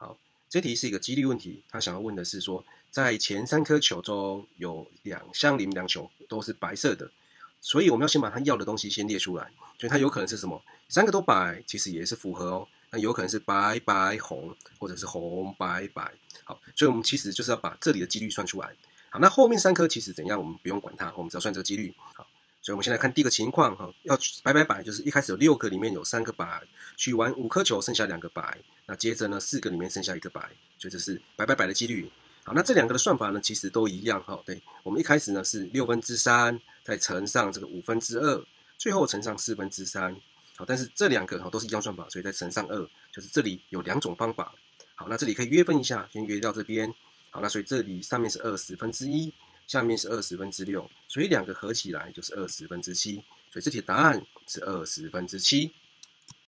好，这题是一个几率问题，他想要问的是说，在前三颗球中有两相邻两球都是白色的，所以我们要先把它要的东西先列出来，所以它有可能是什么？三个都白，其实也是符合哦。那有可能是白白红，或者是红白白。好，所以我们其实就是要把这里的几率算出来。好，那后面三颗其实怎样，我们不用管它，我们只要算这个几率。好，所以我们先来看第一个情况哈，要白白白，就是一开始有六个里面有三个白，取完五颗球剩下两个白，那接着呢四个里面剩下一个白，所以这是白白白的几率。好，那这两个的算法呢，其实都一样哈。对，我们一开始呢是六分之三，再乘上这个五分之二，最后乘上四分之三。好，但是这两个哈都是一样算法，所以再乘上二，就是这里有两种方法。好，那这里可以约分一下，先约到这边。好，那所以这里上面是二十分之一，下面是二十分之六，所以两个合起来就是二十分之七。所以这题答案是二十分之七。